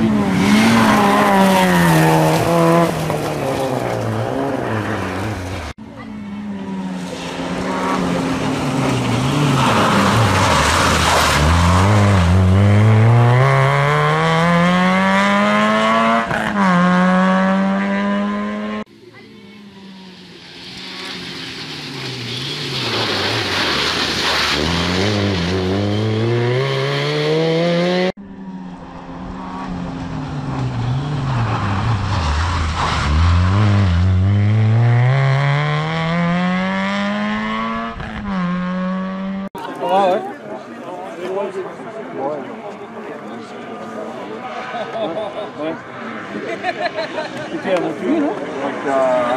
ça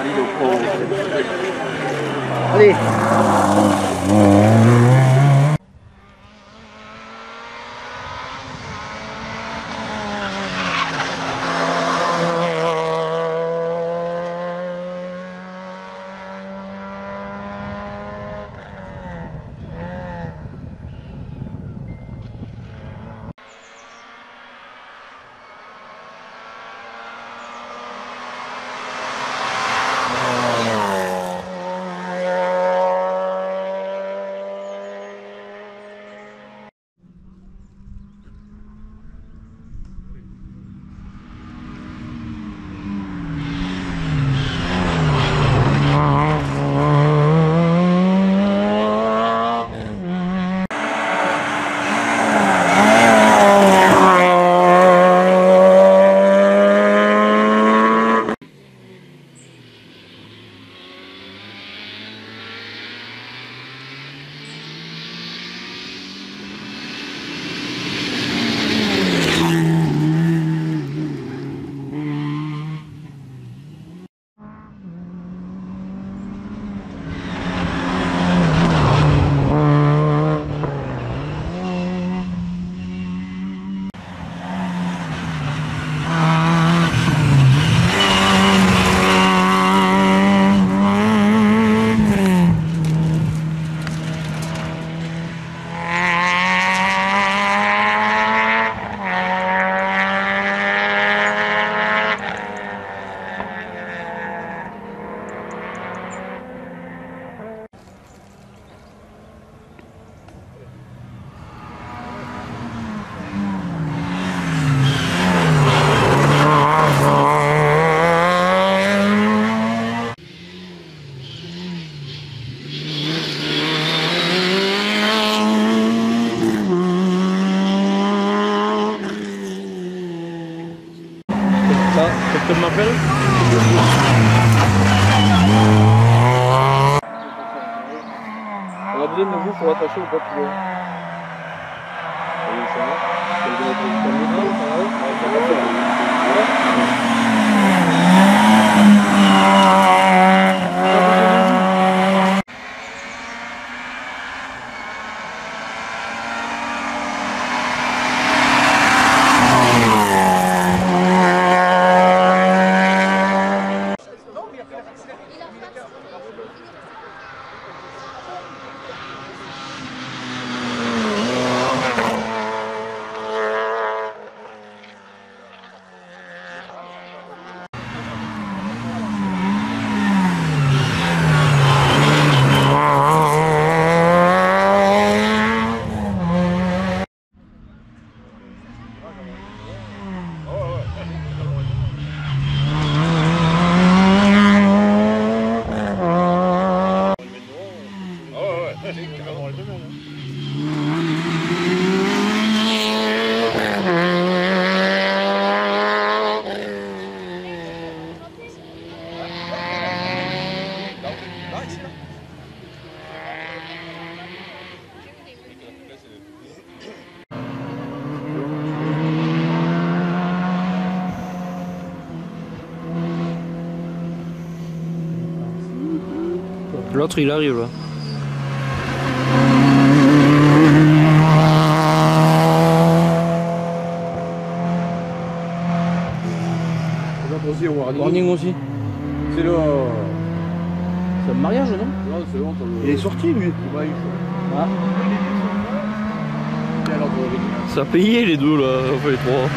đi đục hồ đi. Ờ. Ça, quelqu'un m'appelle On a besoin de vous pour l'attacher au kilo. Oui, ça va. Quelqu'un m'a pris le temps de ça va Ouais, ça va, ça va. L'autre il arrive là. aussi au warning. Warning aussi. C'est le. C'est un mariage non? Non, c'est bon, Il est sorti lui. Ouais, il faut. Ah. Le- Ça a payé les deux là, enfin les trois.